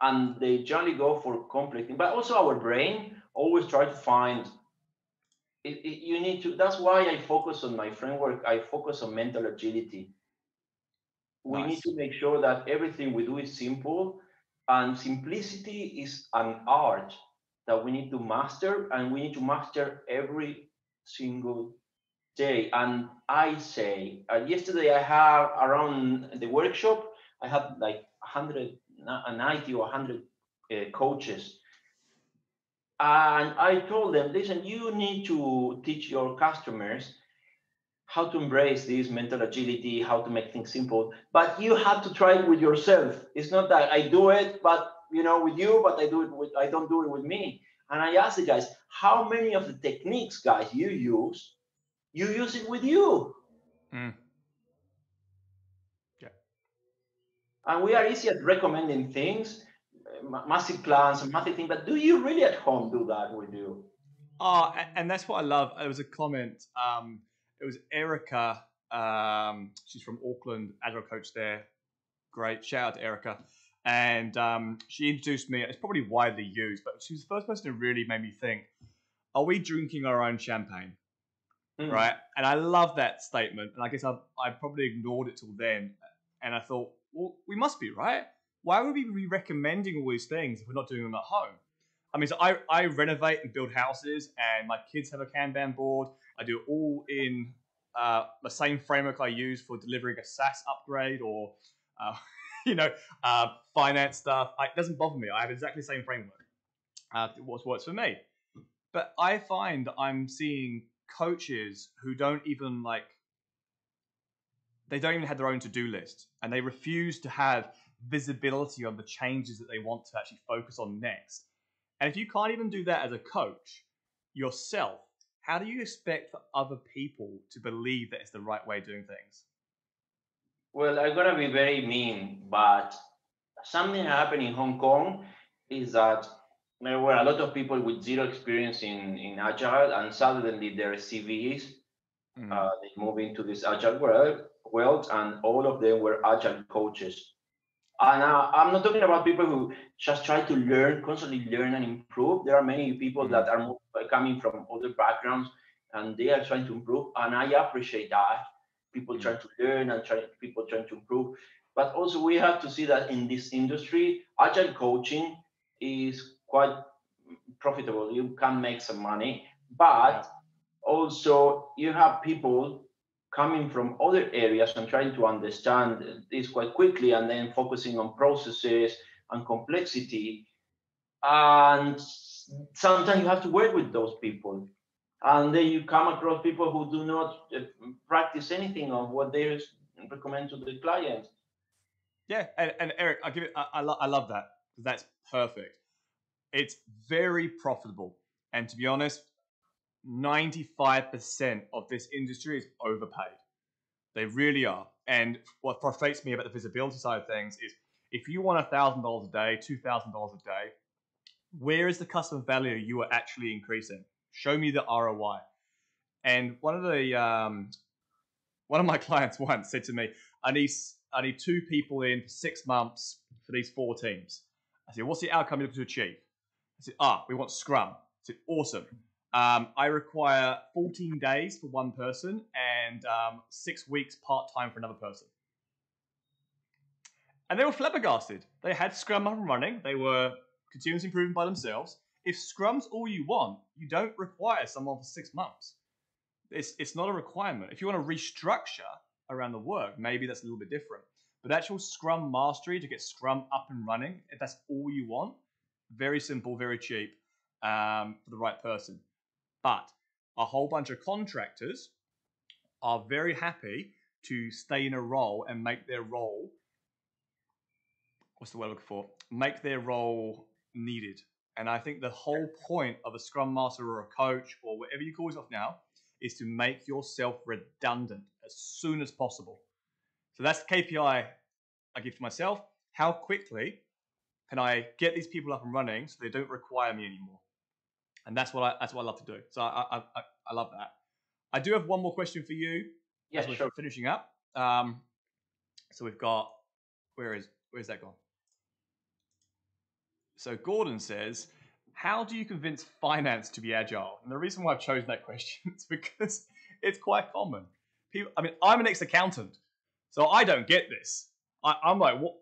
And they generally go for complex things but also our brain always try to find it, it, you need to that's why i focus on my framework. I focus on mental agility. We nice. need to make sure that everything we do is simple and simplicity is an art that we need to master and we need to master every single day. And i say uh, yesterday i have around the workshop i had like 190 or 100 uh, coaches and I told them, listen, you need to teach your customers how to embrace this mental agility, how to make things simple. But you have to try it with yourself. It's not that I do it, but you know, with you, but I do it with I don't do it with me. And I asked the guys, how many of the techniques, guys, you use, you use it with you? Mm. Yeah. And we are easy at recommending things massive plans and massive things, but do you really at home do that with you? Oh, and that's what I love. There was a comment. Um, it was Erica. Um, she's from Auckland, agile coach there. Great. Shout out to Erica. And um, she introduced me. It's probably widely used, but she was the first person who really made me think: Are we drinking our own champagne? Mm. Right. And I love that statement. And I guess I I probably ignored it till then. And I thought, well, we must be right why would we be recommending all these things if we're not doing them at home? I mean, so I, I renovate and build houses, and my kids have a Kanban board. I do it all in uh, the same framework I use for delivering a SaaS upgrade or, uh, you know, uh, finance stuff. I, it doesn't bother me. I have exactly the same framework. Uh, what works for me. But I find I'm seeing coaches who don't even like, they don't even have their own to-do list, and they refuse to have visibility on the changes that they want to actually focus on next. And if you can't even do that as a coach yourself, how do you expect for other people to believe that it's the right way of doing things? Well, I'm gonna be very mean, but something happened in Hong Kong is that there were a lot of people with zero experience in, in agile, and suddenly their CVs mm. uh, they move into this agile world, world, and all of them were agile coaches. And uh, I'm not talking about people who just try to learn, constantly learn and improve. There are many people mm-hmm. that are coming from other backgrounds and they are trying to improve. And I appreciate that. People mm-hmm. trying to learn and try, people trying to improve. But also, we have to see that in this industry, agile coaching is quite profitable. You can make some money, but also you have people coming from other areas and trying to understand this quite quickly and then focusing on processes and complexity. And sometimes you have to work with those people. And then you come across people who do not uh, practice anything of what they recommend to the clients. Yeah, and, and Eric, I give it. I, I, lo- I love that that's perfect. It's very profitable, and to be honest, 95% of this industry is overpaid. They really are. And what frustrates me about the visibility side of things is if you want $1,000 a day, $2,000 a day, where is the customer value you are actually increasing? Show me the ROI. And one of the um, one of my clients once said to me, I need I need two people in for six months for these four teams. I said, what's the outcome you're looking to achieve? I said, ah, we want Scrum. I said, awesome. Um, I require 14 days for one person and um, six weeks part time for another person. and they were flabbergasted. They had Scrum up and running. They were continuously improving by themselves. If Scrum's all you want, you don't require someone for six months. It's it's not a requirement. If you want to restructure around the work, maybe that's a little bit different. But actual Scrum mastery to get Scrum up and running, if that's all you want, very simple, very cheap um, for the right person. But a whole bunch of contractors are very happy to stay in a role and make their role what's the word I'm looking for? Make their role needed. And I think the whole point of a scrum master or a coach or whatever you call yourself now is to make yourself redundant as soon as possible. So that's the KPI I give to myself. How quickly can I get these people up and running so they don't require me anymore? And that's what I that's what I love to do. So I I, I, I love that. I do have one more question for you. Yeah, as we're finishing up. Um, so we've got where is where's that gone? So Gordon says, "How do you convince finance to be agile?" And the reason why I've chosen that question is because it's quite common. People, I mean, I'm an ex-accountant, so I don't get this. I, I'm like, what?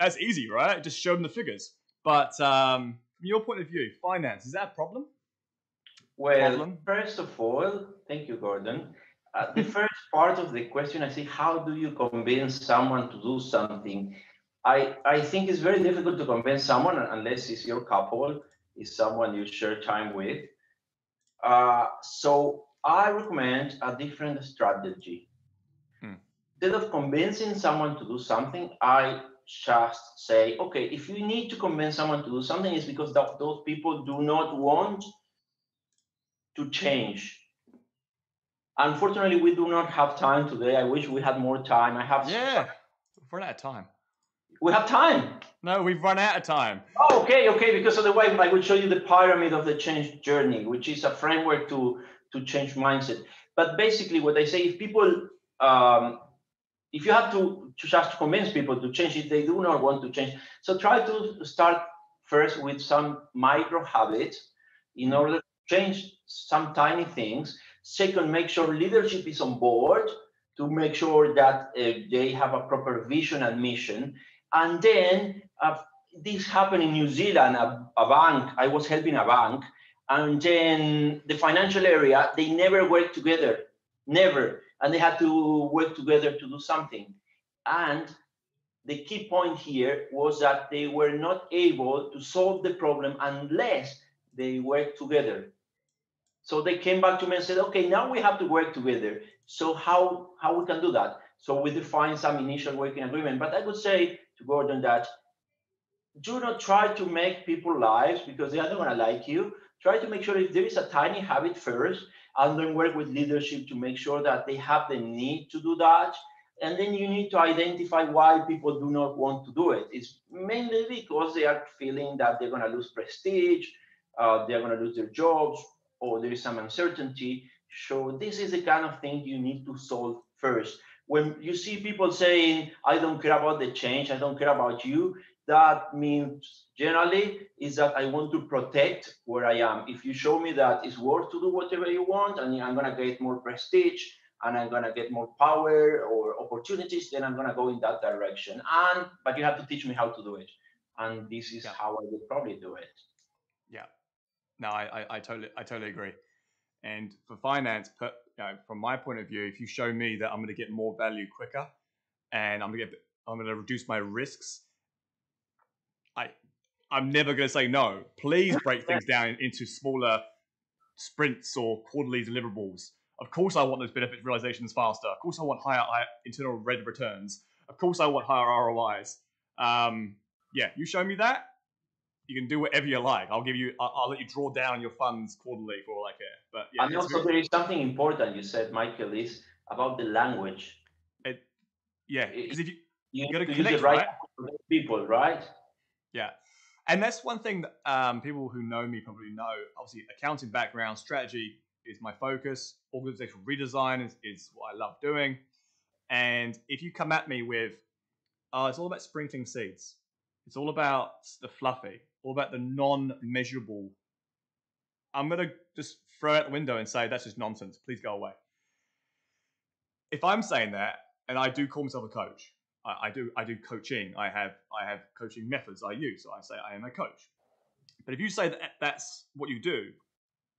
That's easy, right? Just show them the figures. But um, from your point of view, finance is that a problem? Well, problem? first of all, thank you, Gordon. Uh, the first part of the question, I say, how do you convince someone to do something? I, I think it's very difficult to convince someone unless it's your couple, is someone you share time with. Uh, so I recommend a different strategy. Hmm. Instead of convincing someone to do something, I just say, okay, if you need to convince someone to do something, it's because th- those people do not want to change. Unfortunately, we do not have time today. I wish we had more time. I have Yeah, we've run out of time. we have time. No, we've run out of time. Oh, okay, okay. Because otherwise, I would show you the pyramid of the change journey, which is a framework to to change mindset. But basically, what I say, if people, um, if you have to, to just convince people to change it, they do not want to change. So try to start first with some micro habits in order to change some tiny things. Second, make sure leadership is on board to make sure that uh, they have a proper vision and mission. And then uh, this happened in New Zealand, a, a bank, I was helping a bank, and then the financial area, they never worked together, never. And they had to work together to do something. And the key point here was that they were not able to solve the problem unless they worked together. So they came back to me and said, okay, now we have to work together. So how how we can do that? So we defined some initial working agreement. But I would say to Gordon that do not try to make people lives because they are not going to like you. Try to make sure if there is a tiny habit first, and then work with leadership to make sure that they have the need to do that. And then you need to identify why people do not want to do it. It's mainly because they are feeling that they're going to lose prestige, uh, they're going to lose their jobs, or there is some uncertainty. So this is the kind of thing you need to solve first. When you see people saying, I don't care about the change, I don't care about you, that means generally is that I want to protect where I am. If you show me that it's worth to do whatever you want and I'm gonna get more prestige and I'm gonna get more power or opportunities, then I'm gonna go in that direction. And but you have to teach me how to do it. And this is Yeah. how I would probably do it. Yeah. No, I, I, I totally I totally agree. And for finance, per, you know, from my point of view, if you show me that I'm going to get more value quicker, and I'm going to get I'm going to reduce my risks, I'm never going to say no. Please break things down into smaller sprints or quarterly deliverables. Of course, I want those benefit realizations faster. Of course, I want higher, higher internal rate of returns. Of course, I want higher ROIs. Um, yeah, you show me that, you can do whatever you like. I'll give you, I'll, I'll let you draw down your funds quarterly for all I care. But yeah, and it's also very- there is something important you said, Michael, is about the language. yeah, because if you, You gotta need use connect, the right right? for those people, right? Yeah. And that's one thing that um, people who know me probably know. Obviously, accounting background, strategy is my focus. Organizational redesign is, is what I love doing. And if you come at me with, oh, it's all about sprinkling seeds, it's all about the fluffy, all about the non measurable, I'm going to just throw out the window and say, that's just nonsense. Please go away. If I'm saying that, and I do call myself a coach, I, I do I do coaching. I have I have coaching methods I use. So I say I am a coach. But if you say that that's what you do,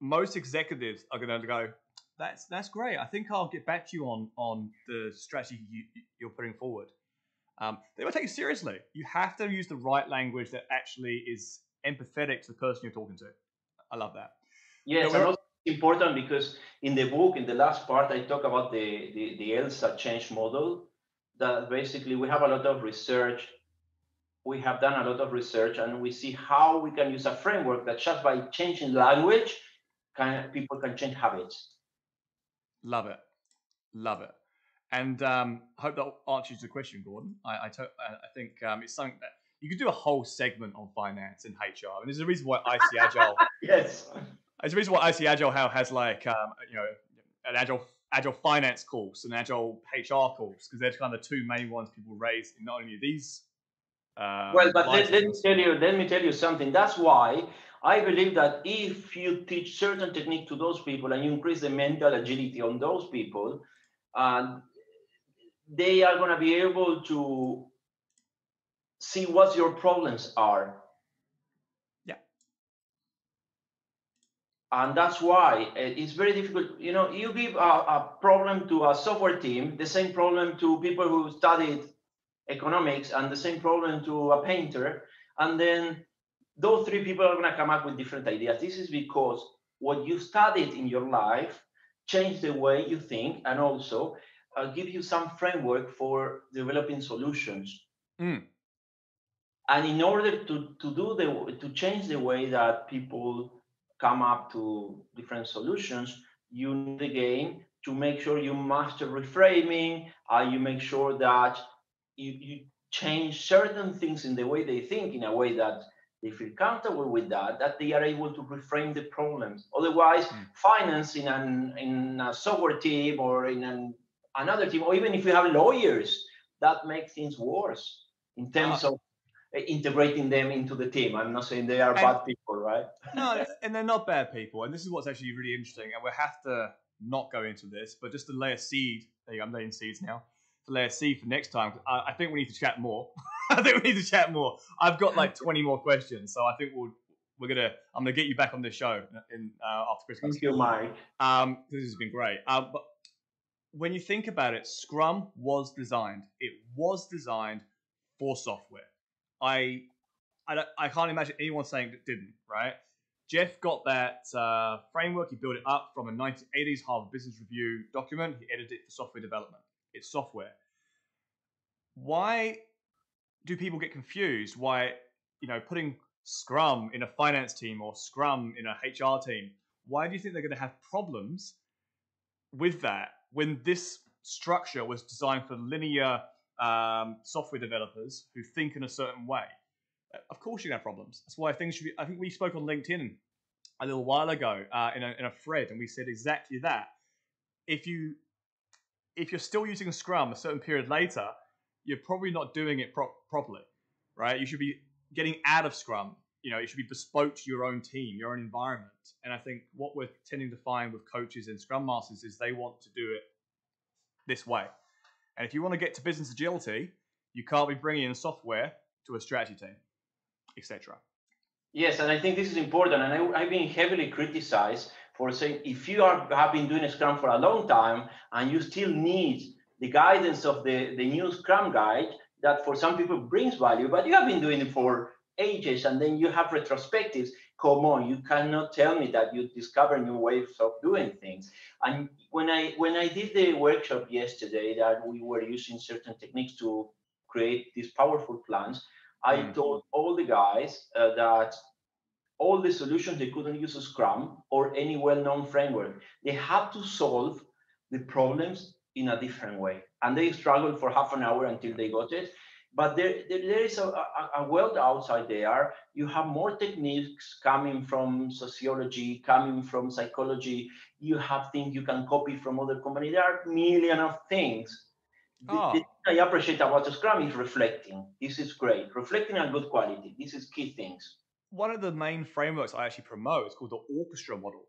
most executives are going to go, "That's that's great. I think I'll get back to you on on the strategy you, you're putting forward." Um, they will take you seriously. You have to use the right language that actually is empathetic to the person you're talking to. I love that. Yes, also important because in the book, in the last part, I talk about the, the, the ELSA change model. That basically we have a lot of research. We have done a lot of research, and we see how we can use a framework that just by changing language, can people can change habits. Love it, love it. And um, I hope that answers the question, Gordon. I I, to- I think um, it's something that you could do a whole segment on finance and HR. And there's a reason why IC Agile. yes. There's a reason why IC Agile how has like um, you know an agile agile finance course and agile HR course because they're kind of the two main ones people raise in not only these. Uh, well, but let, let me tell you. Let me tell you something. That's why I believe that if you teach certain technique to those people and you increase the mental agility on those people, uh, they are going to be able to see what your problems are. Yeah. And that's why it's very difficult. You know, you give a, a problem to a software team, the same problem to people who studied economics, and the same problem to a painter, and then those three people are going to come up with different ideas. This is because what you studied in your life changed the way you think and also uh, give you some framework for developing solutions. Mm. And in order to, to do the to change the way that people come up to different solutions, you need again to make sure you master reframing, uh, you make sure that you, you change certain things in the way they think in a way that they feel comfortable with that, that they are able to reframe the problems. Otherwise, mm. finance in an in a software team or in an another team, or even if you have lawyers, that makes things worse in terms uh, of integrating them into the team. I'm not saying they are and, bad people, right? no, and they're not bad people. And this is what's actually really interesting. And we have to not go into this, but just to lay a seed. There you go, I'm laying seeds now. To lay a seed for next time. I, I think we need to chat more. I think we need to chat more. I've got like 20 more questions, so I think we'll we're gonna I'm gonna get you back on this show in uh, after Christmas. Thank you, Mike. Um, this has been great. Um, but when you think about it, Scrum was designed. It was designed for software. I, I, I can't imagine anyone saying it didn't, right? Jeff got that uh, framework. He built it up from a 1980s Harvard Business Review document. He edited it for software development. It's software. Why do people get confused? Why, you know, putting Scrum in a finance team or Scrum in a HR team, why do you think they're going to have problems with that when this structure was designed for linear um, software developers who think in a certain way, uh, of course you're gonna have problems. That's why things should be. I think we spoke on LinkedIn a little while ago uh, in, a, in a thread, and we said exactly that. If you if you're still using Scrum a certain period later, you're probably not doing it pro- properly, right? You should be getting out of Scrum. You know, it should be bespoke to your own team, your own environment. And I think what we're tending to find with coaches and Scrum Masters is they want to do it this way. And if you want to get to business agility, you can't be bringing in software to a strategy team, etc. Yes, and I think this is important. And I, have been heavily criticized for saying if you are have been doing Scrum for a long time and you still need the guidance of the, the new Scrum guide, that for some people brings value, but you have been doing it for ages and then you have retrospectives come on you cannot tell me that you discover new ways of doing things. And when i when i did the workshop yesterday that we were using certain techniques to create these powerful plans i mm. told all the guys uh, that all the solutions they couldn't use scrum or any well-known framework. They had to solve the problems in a different way. And they struggled for half an hour until they got it but there, there, is a, a, a, world outside there. You have more techniques coming from sociology, coming from psychology. You have things you can copy from other companies. There are million of things. Oh. The, the I appreciate about Scrum is reflecting. This is great. Reflecting on good quality. This is key things. One of the main frameworks I actually promote is called the orchestra model,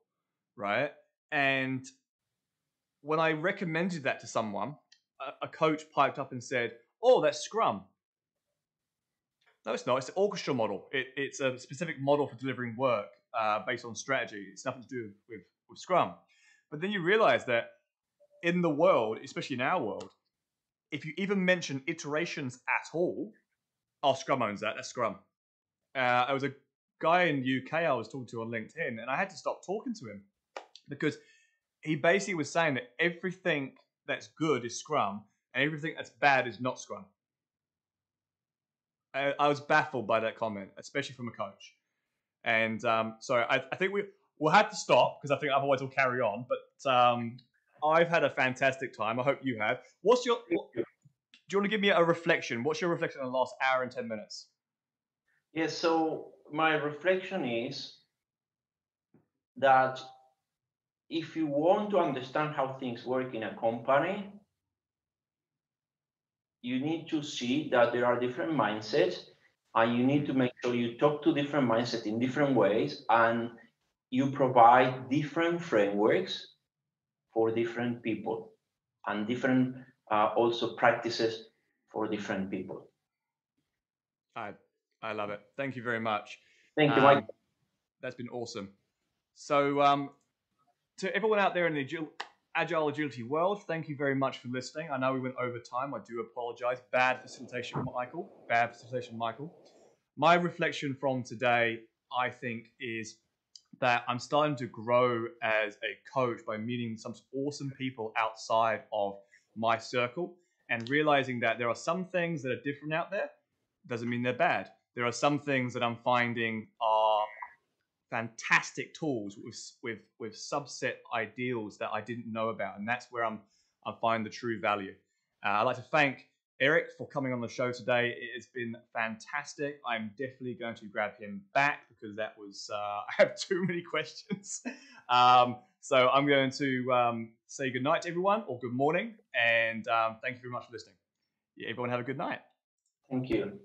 right? And when I recommended that to someone, a, a coach piped up and said, oh, that's Scrum. No, it's not. It's the orchestra model. It, it's a specific model for delivering work uh, based on strategy. It's nothing to do with, with Scrum. But then you realize that in the world, especially in our world, if you even mention iterations at all, oh, Scrum owns that. That's Scrum. Uh, there was a guy in UK I was talking to on LinkedIn, and I had to stop talking to him because he basically was saying that everything that's good is Scrum, and everything that's bad is not Scrum. I, I was baffled by that comment, especially from a coach. And um, so I, I, think we we'll have to stop because I think otherwise we'll carry on. But um, I've had a fantastic time. I hope you have. What's your? What, do you want to give me a reflection? What's your reflection on the last hour and ten minutes? Yes. Yeah, so my reflection is that if you want to understand how things work in a company, you need to see that there are different mindsets and you need to make sure you talk to different mindsets in different ways and you provide different frameworks for different people and different uh, also practices for different people. I I love it. Thank you very much. Thank you, Mike. Um, that's been awesome. So, um, to everyone out there in the Agile Agility world, thank you very much for listening. I know we went over time. I do apologize. Bad facilitation, Michael. Bad facilitation, Michael. My reflection from today, I think, is that I'm starting to grow as a coach by meeting some awesome people outside of my circle and realizing that there are some things that are different out there. Doesn't mean they're bad. There are some things that I'm finding are fantastic tools with with with subset ideals that I didn't know about, and that's where I'm I find the true value. Uh, I'd like to thank Erich for coming on the show today. It has been fantastic. I'm definitely going to grab him back because that was uh, I have too many questions. um, so I'm going to um, say good night to everyone or good morning, and um, thank you very much for listening. Yeah, everyone have a good night. Thank you.